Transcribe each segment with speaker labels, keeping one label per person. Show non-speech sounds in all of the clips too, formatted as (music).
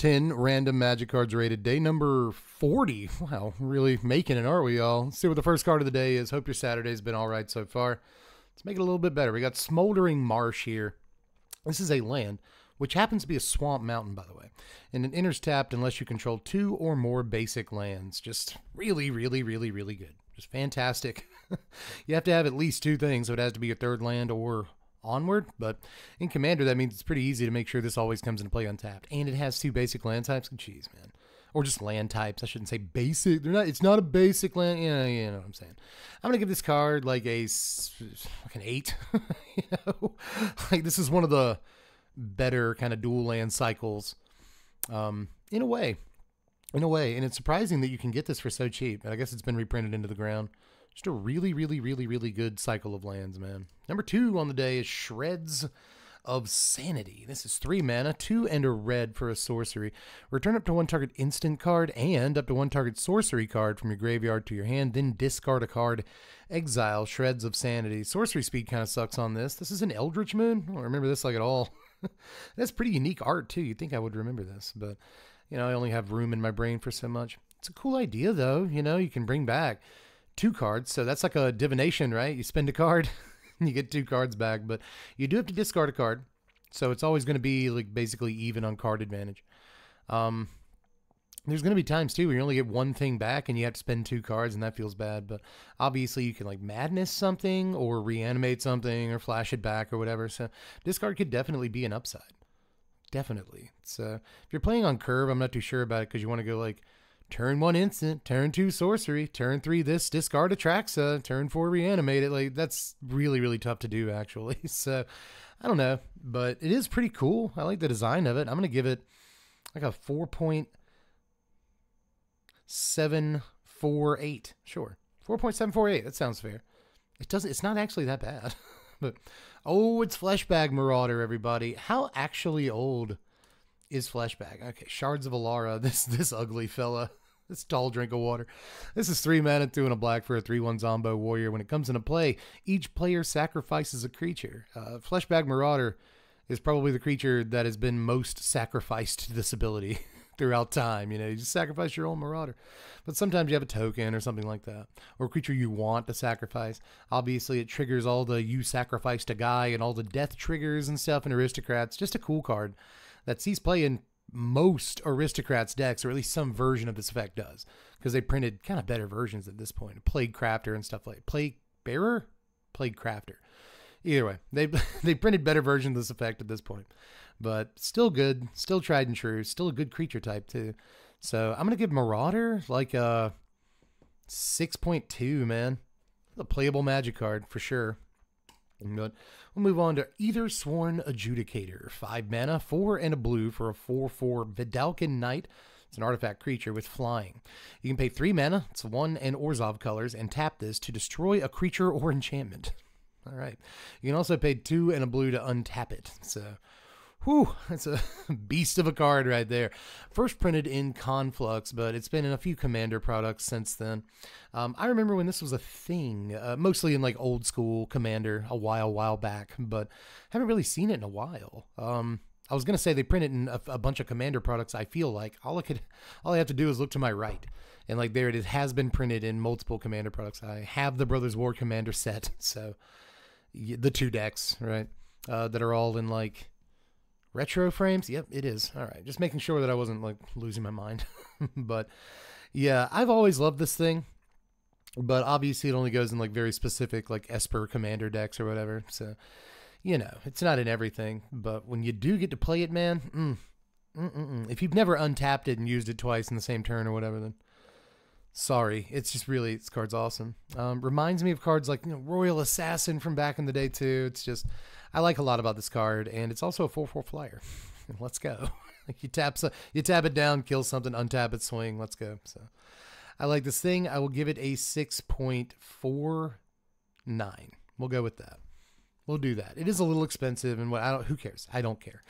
Speaker 1: 10 random magic cards rated. Day number 40. Wow, really making it, aren't we, all? Let's see what the first card of the day is. Hope your Saturday's been all right so far. Let's make it a little bit better. We got Smoldering Marsh here. This is a land, which happens to be a swamp mountain, by the way. And it enters tapped unless you control two or more basic lands. Just really, really, really, really good. Just fantastic. (laughs) you have to have at least two things, so it has to be a third land or onward. But in Commander, that means it's pretty easy to make sure this always comes into play untapped. And it has two basic land types. Jeez, man. Or just land types. I shouldn't say basic. They're not. It's not a basic land. Yeah, you know what I'm saying. I'm gonna give this card like a like an eight. (laughs) you know, like this is one of the better kind of dual land cycles. Um, in a way, in a way, and it's surprising that you can get this for so cheap. I guess it's been reprinted into the ground. Just a really, really, really, really good cycle of lands, man. Number two on the day is Shreds of Sanity. This is three mana, two and a red for a sorcery. Return up to one target instant card and up to one target sorcery card from your graveyard to your hand, then discard a card. Exile Shreds of Sanity. Sorcery speed kind of sucks on this. This is an Eldritch Moon. I don't remember this like at all. (laughs) That's pretty unique art too. You'd think I would remember this, but you know, I only have room in my brain for so much. It's a cool idea though, you know, you can bring back two cards. So that's like a divination, right? You spend a card (laughs) and you get two cards back, but you do have to discard a card. So it's always going to be like basically even on card advantage. Um, there's going to be times too where you only get one thing back and you have to spend two cards and that feels bad. But obviously you can like madness something or reanimate something or flash it back or whatever. So discard could definitely be an upside. Definitely. So if you're playing on curve, I'm not too sure about it because you want to go like turn one instant, turn two sorcery, turn three this, discard Atraxa, turn four reanimate it. Like that's really, really tough to do (laughs) actually. So I don't know, but it is pretty cool. I like the design of it. I'm gonna give it like a four point seven four eight. Sure. Four point seven four eight. That sounds fair. It doesn't it's not actually that bad. (laughs) but oh, it's Fleshbag Marauder, everybody. How actually old is Fleshbag? Okay, Shards of Alara, (laughs) this this ugly fella. This tall drink of water. This is three mana, two and a black for a 3 1 Zombo Warrior. When it comes into play, each player sacrifices a creature. Uh, Fleshbag Marauder is probably the creature that has been most sacrificed to this ability (laughs) throughout time. You know, you just sacrifice your own Marauder. But sometimes you have a token or something like that, or a creature you want to sacrifice. Obviously, it triggers all the you sacrificed a guy and all the death triggers and stuff in Aristocrats. Just a cool card that sees play in most aristocrats decks, or at least some version of this effect does, because they printed kind of better versions at this point. Plaguecrafter and stuff like Plague Bearer, Plaguecrafter. Either way, they (laughs) they printed better versions of this effect at this point, but still good, still tried and true, still a good creature type too. So I'm gonna give Marauder like a six point two, man. A playable magic card for sure. But we'll move on to Ethersworn Adjudicator. Five mana, four and a blue for a 4 4 Vedalken Knight. It's an artifact creature with flying. You can pay three mana, it's one and Orzhov colors, and tap this to destroy a creature or enchantment. (laughs) All right. You can also pay two and a blue to untap it. So Whew, (laughs) that's a beast of a card right there. First printed in Conflux, but it's been in a few Commander products since then. Um, I remember when this was a thing, uh, mostly in like old school Commander a while, while back, but haven't really seen it in a while. Um, I was gonna say they print it in a, a, bunch of Commander products. I feel like all I could, (laughs) all I have to do is look to my right, and like there it is, has been printed in multiple Commander products. I have the Brothers War Commander set, (laughs) so the two decks, right, uh, that are all in like Retro frames? Yep, it is. All right. Just making sure that I wasn't like losing my mind. (laughs) but yeah, I've always loved this thing. But obviously it only goes in like very specific like Esper commander decks or whatever. So, you know, it's not in everything, but when you do get to play it, man, mm, if you've never untapped it and used it twice in the same turn or whatever, then sorry. It's just really this card's awesome. Um, reminds me of cards like you know, Royal Assassin from back in the day too. It's just I like a lot about this card, and it's also a four four flyer. (laughs) Let's go. (laughs) you tap you tap it down, kill something, untap it, swing. Let's go. So I like this thing. I will give it a six point four nine. We'll go with that. We'll do that. It is a little expensive, and what I don't. Who cares? I don't care.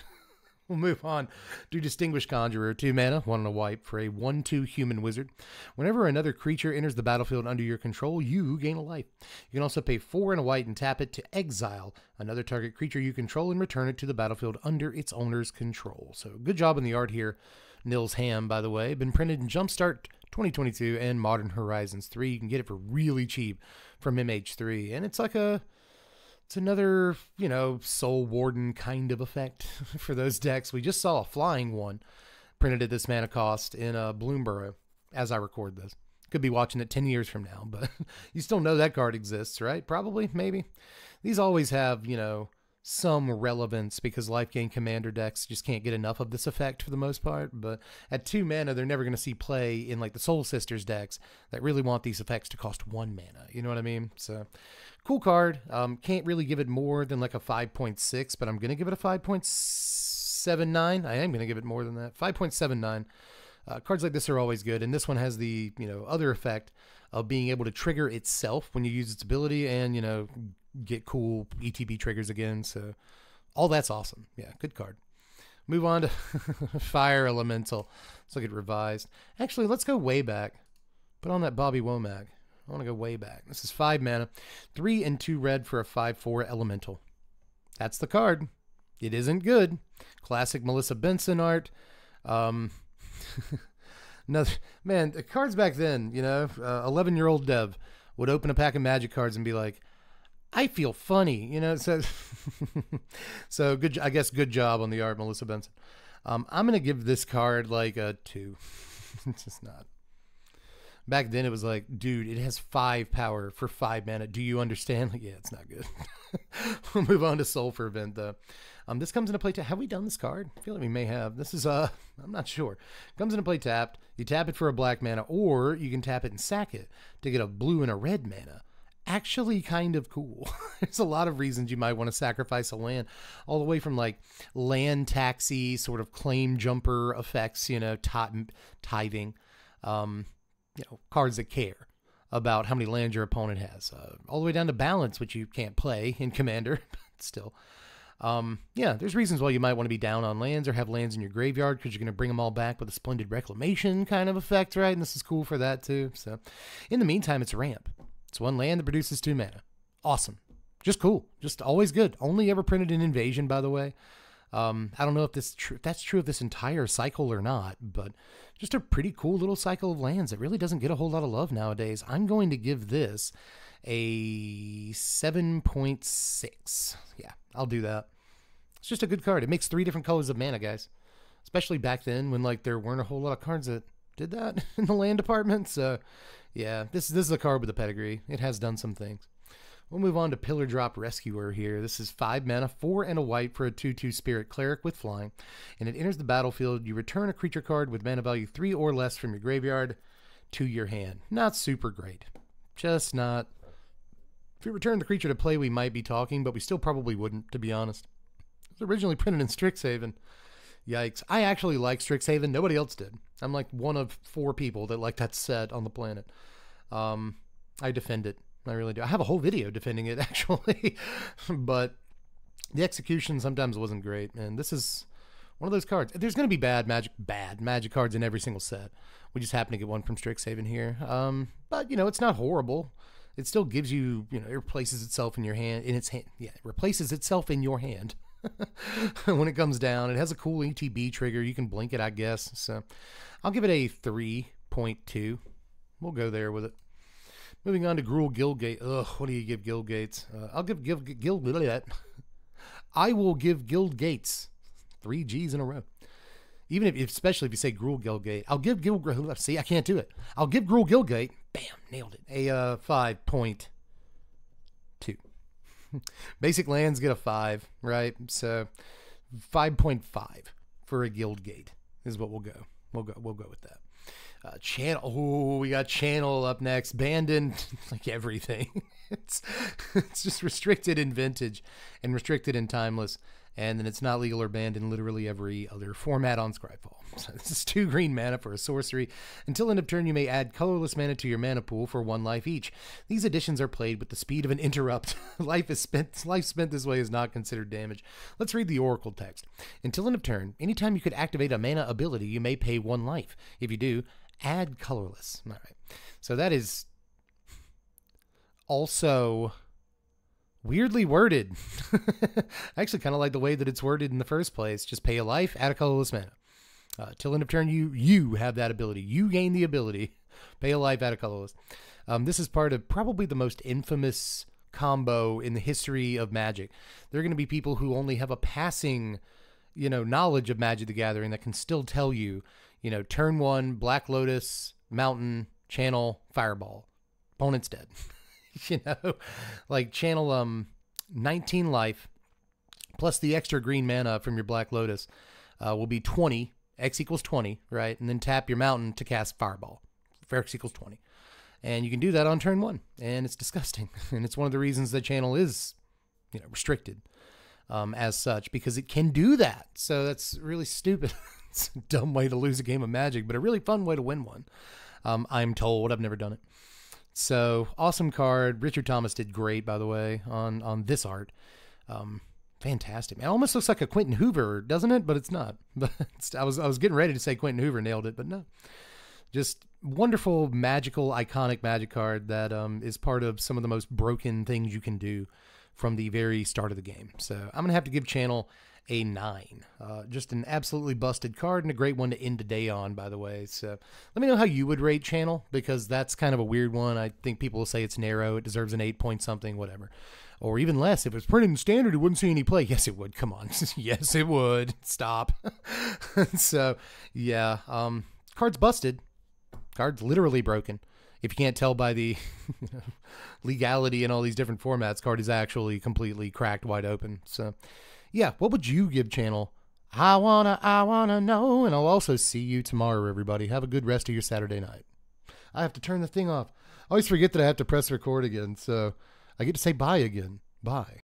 Speaker 1: We'll move on to Distinguished Conjurer, 2 mana, 1 and a white for a 1 2 human wizard. Whenever another creature enters the battlefield under your control, you gain a life. You can also pay 4 and a white and tap it to exile another target creature you control and return it to the battlefield under its owner's control. So, good job in the art here. Nils Hamm, by the way, been printed in Jumpstart 2022 and Modern Horizons 3. You can get it for really cheap from MH3, and it's like a it's another, you know, Soul Warden kind of effect (laughs) for those decks. We just saw a flying one printed at this mana cost in uh, Bloomburrow as I record this. Could be watching it 10 years from now, (laughs) but you still know that card exists, right? Probably, maybe. These always have, you know, some relevance because life gain commander decks just can't get enough of this effect for the most part. But at two mana, they're never going to see play in like the Soul Sisters decks that really want these effects to cost one mana. You know what I mean? So cool card. Um, can't really give it more than like a 5.6, but I'm going to give it a 5.79. I am going to give it more than that. 5.79. Uh, cards like this are always good, and this one has the you know other effect of being able to trigger itself when you use its ability, and you know get cool ETB triggers again. So all that's awesome. Yeah, good card. Move on to (laughs) Fire Elemental. Let's look at revised. Actually, let's go way back. Put on that Bobby Womack. I want to go way back. This is five mana, three and two red for a five-four elemental. That's the card. It isn't good. Classic Melissa Benson art. Um, (laughs) another man. The cards back then, you know, eleven-year-old Dev would open a pack of Magic cards and be like, "I feel funny," you know. So, (laughs) so good. I guess good job on the art, Melissa Benson. Um, I'm gonna give this card like a two. (laughs) it's just not. Back then, it was like, dude, it has five power for five mana. Do you understand? Like, (laughs) yeah, it's not good. we'll move on to Sulfur Vent, though. Um, this comes into play. Have we done this card? I feel like we may have. This is uh, I'm not sure. Comes into play tapped. You tap it for a black mana, or you can tap it and sack it to get a blue and a red mana. Actually, kind of cool. (laughs) There's a lot of reasons you might want to sacrifice a land, all the way from like land taxi, sort of claim jumper effects, you know, tithing. Um, you know cards that care about how many lands your opponent has, uh, all the way down to balance, which you can't play in Commander, (laughs) but still. Um, yeah, there's reasons why you might want to be down on lands or have lands in your graveyard because you're going to bring them all back with a splendid reclamation kind of effect, right? And this is cool for that too. So, in the meantime, it's ramp. It's one land that produces two mana. Awesome. Just cool. Just always good. Only ever printed in Invasion, by the way. Um, I don't know if this tr- that's true of this entire cycle or not, but just a pretty cool little cycle of lands that really doesn't get a whole lot of love nowadays. I'm going to give this a 7.6. Yeah, I'll do that. It's just a good card. It makes three different colors of mana, guys. Especially back then when like there weren't a whole lot of cards that did that (laughs) in the land department. So, yeah, this this is a card with a pedigree. It has done some things. We'll move on to Pillardrop Rescuer here. This is 5 mana, 4 and a white for a 2 2 Spirit Cleric with flying. And it enters the battlefield. You return a creature card with mana value 3 or less from your graveyard to your hand. Not super great. Just not. If we return the creature to play, we might be talking, but we still probably wouldn't, to be honest. It was originally printed in Strixhaven. Yikes. I actually like Strixhaven. Nobody else did. I'm like one of four people that like that set on the planet. Um, I defend it I really do. I have a whole video defending it (laughs) actually, but the execution sometimes wasn't great. And this is one of those cards. There's going to be bad magic, bad magic cards in every single set. We just happen to get one from Strixhaven here. Um, but you know, it's not horrible. It still gives you, you know, it replaces itself in your hand. In its hand, yeah, it replaces itself in your hand. (laughs) when it comes down, it has a cool ETB trigger. You can blink it, I guess. So, I'll give it a three point two. We'll go there with it. Moving on to Gruul Gilgate. Ugh, what do you give Guildgates? Uh, I'll give give Guild that. (laughs) I will give Guildgates three G's in a row. Even if, especially if you say Gruul Gilgate, I'll give Guild. (laughs) See, I can't do it. I'll give Gruul Gilgate. Bam, nailed it. A uh, five point. (laughs) Basic lands get a five, right? So five point five for a Guildgate is what we'll go. We'll go. We'll go with that. Uh, channel. Oh, we got channel up next. Bandon, (laughs) like everything. (laughs) it's it's just restricted in vintage and restricted in timeless. And then it's not legal or banned in literally every other format on Scryfall. (laughs) So this is two green mana for a sorcery. Until end of turn, you may add colorless mana to your mana pool for one life each. These additions are played with the speed of an interrupt. (laughs) life is spent. Life spent this way is not considered damage. Let's read the Oracle text. Until end of turn, anytime you could activate a mana ability, you may pay one life. If you do, add colorless. All right. So that is also weirdly worded. (laughs) I actually kind of like the way that it's worded in the first place. Just pay a life, add a colorless mana. Uh, till end of turn, you you have that ability. You gain the ability. (laughs) Pay a life, add a colorless. Um, this is part of probably the most infamous combo in the history of Magic. There are going to be people who only have a passing, you know, knowledge of Magic the Gathering that can still tell you, you know, turn one, Black Lotus, Mountain, Channel, Fireball, opponent's dead. (laughs) (laughs) you know, like channel um 19 life plus the extra green mana from your Black Lotus uh, will be 20. X equals 20, right? And then tap your mountain to cast Fireball for X equals 20. And you can do that on turn one. And it's disgusting. (laughs) And it's one of the reasons the channel is, you know, restricted um, as such because it can do that. So that's really stupid. (laughs) it's a dumb way to lose a game of Magic, but a really fun way to win one. Um, I'm told. I've never done it. So awesome card. Richard Thomas did great, by the way, on on this art. Um, fantastic. Man, it almost looks like a Quinton Hoover, doesn't it? But it's not. (laughs) But it's, I was I was getting ready to say Quinton Hoover nailed it, but no. Just wonderful, magical, iconic magic card that um, is part of some of the most broken things you can do from the very start of the game. So I'm gonna have to give Channel a nine. Uh, just an absolutely busted card and a great one to end the day on, by the way. So let me know how you would rate Channel because that's kind of a weird one. I think people will say it's narrow, it deserves an eight point something, whatever. Or even less. If it's printed in standard, it wouldn't see any play. Yes, it would. Come on. (laughs) yes, it would. Stop. (laughs) so, yeah. Um, card's busted. Card's literally broken. If you can't tell by the (laughs) legality in all these different formats, card is actually completely cracked wide open. So, yeah, what would you give channel? I wanna, I wanna know. And I'll also see you tomorrow, everybody. Have a good rest of your Saturday night. I have to turn the thing off. I always forget that I have to press record again, so I get to say bye again. Bye.